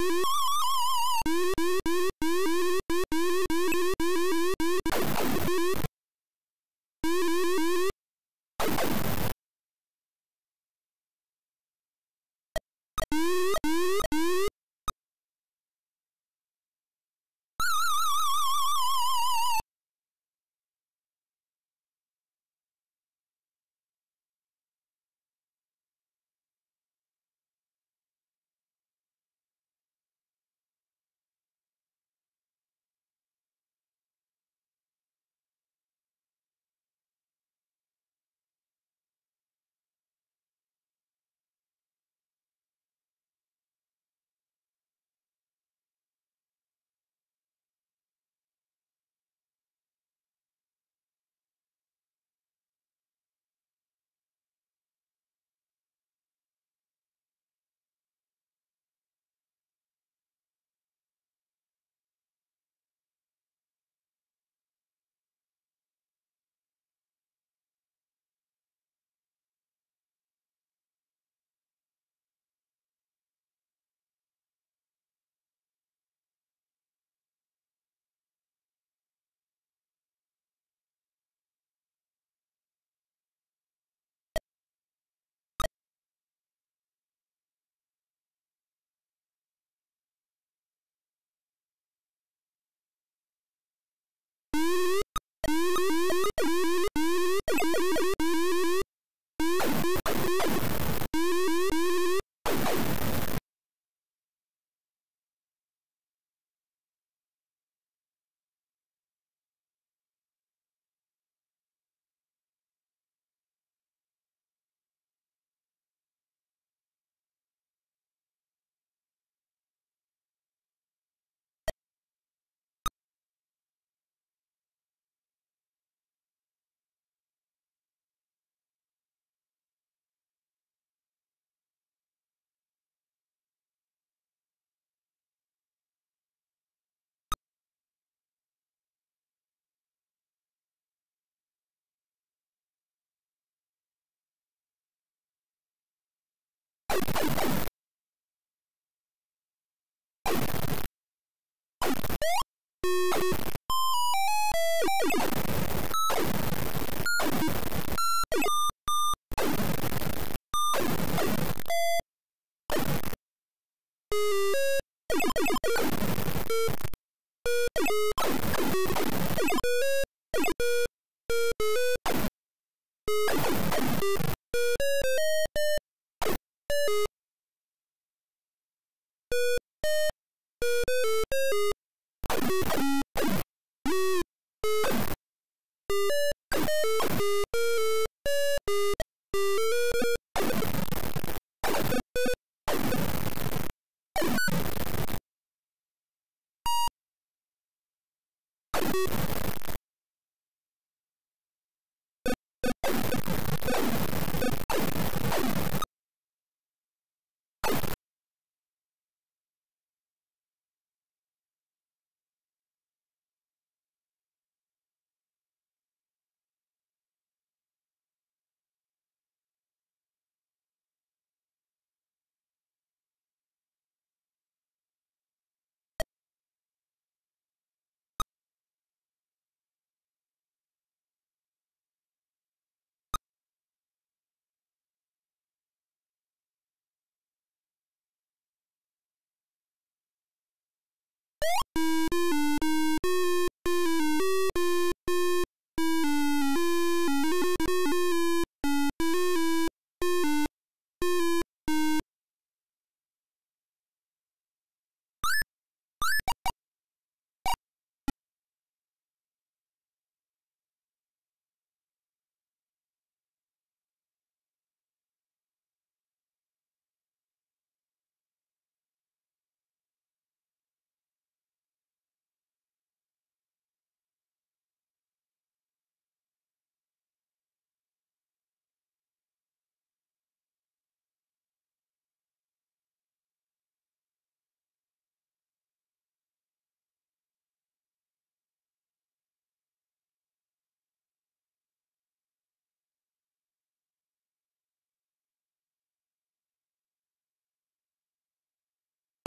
Beep. you you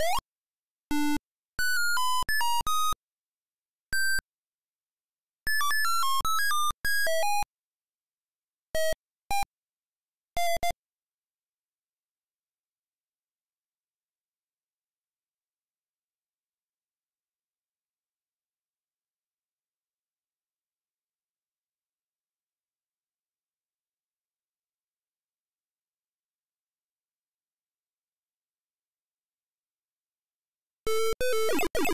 ピッ! you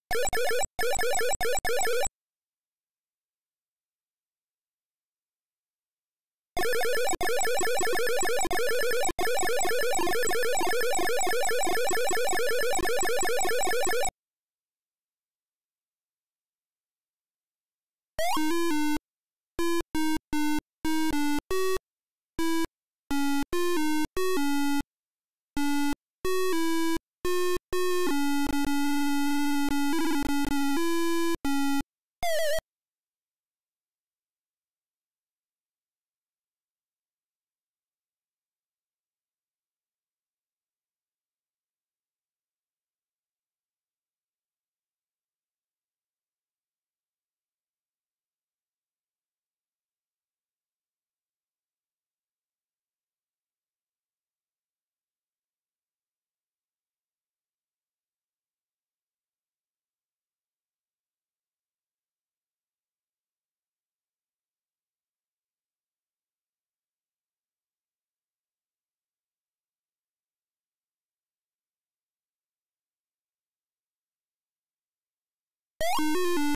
Beep!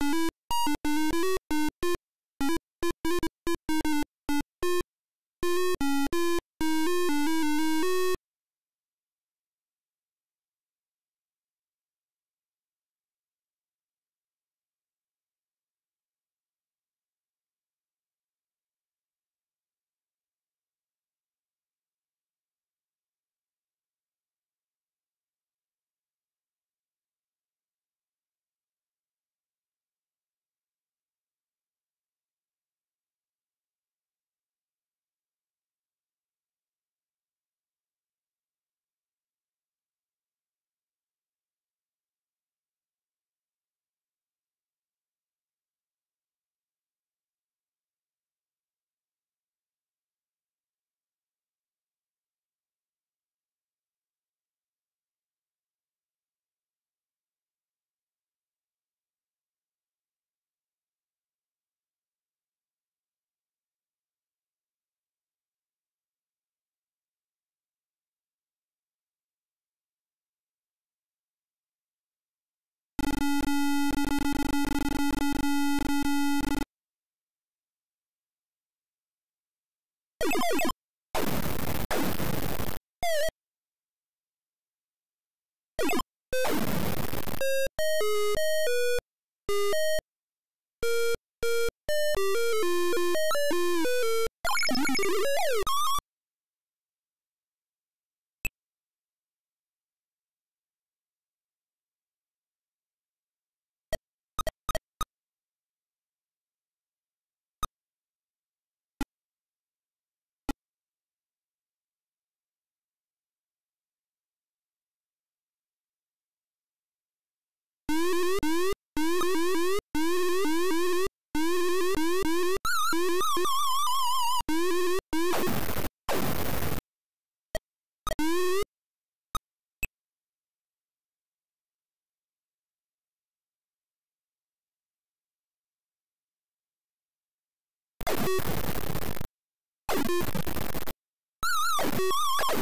You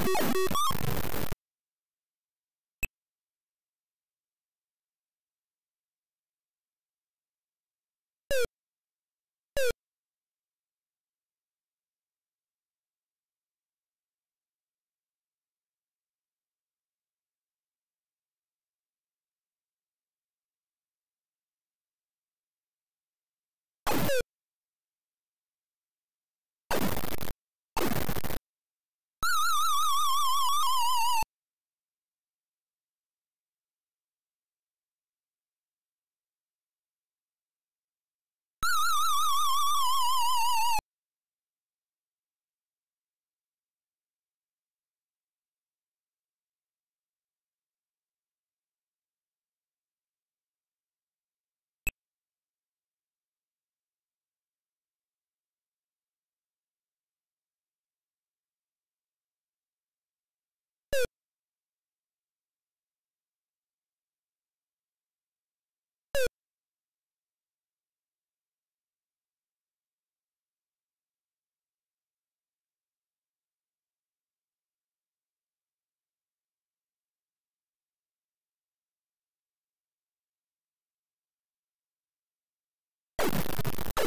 you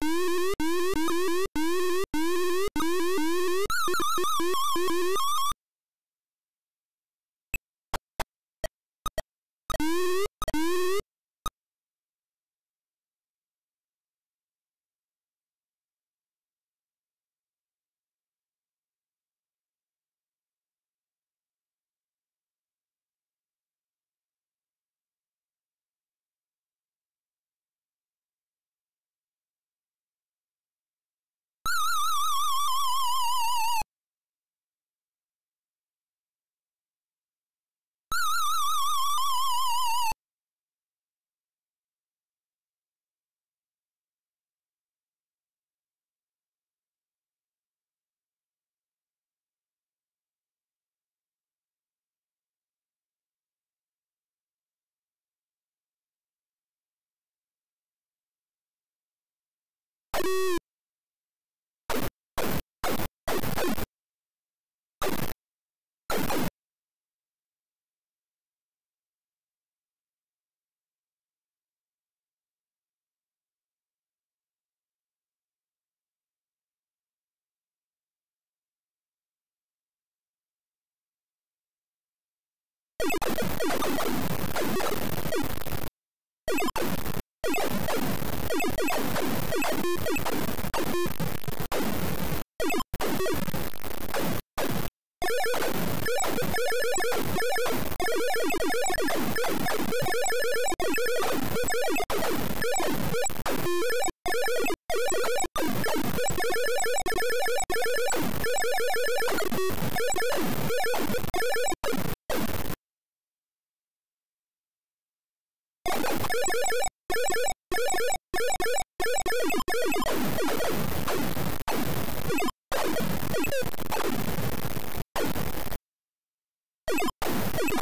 you. you Thank you.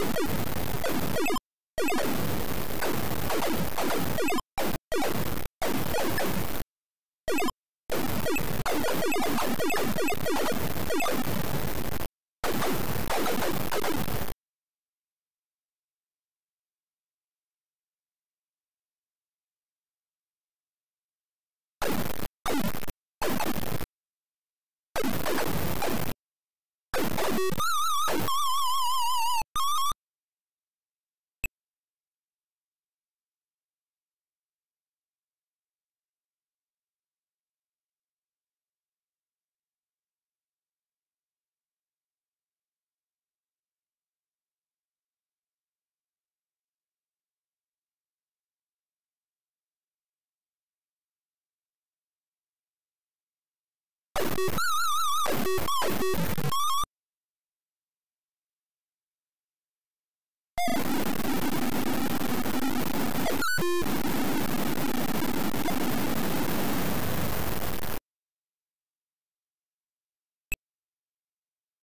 Thank you. I'm sorry.